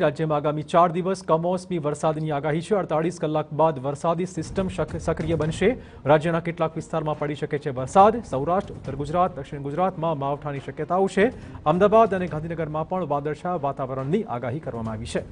રાજ્યમાં આગામી ચાર દિવસ કમોસમી વરસાદની આગાહી છે અડતાલીસ કલાક બાદ વરસાદી સિસ્ટમ શક- સક્રિય બનશે રાજ્યના કેટલાક વિસ્તારમાં પડી શકે છે વરસાદ સૌરાષ્ટ્ર ઉત્તર ગુજરાત દક્ષિણ ગુજરાતમાં માવઠાની શક્યતાઓ છે અમદાવાદ અને ગાંધીનગરમાં પણ વાદળછાયા વાતાવરણની આગાહી કરવામાં આવી છે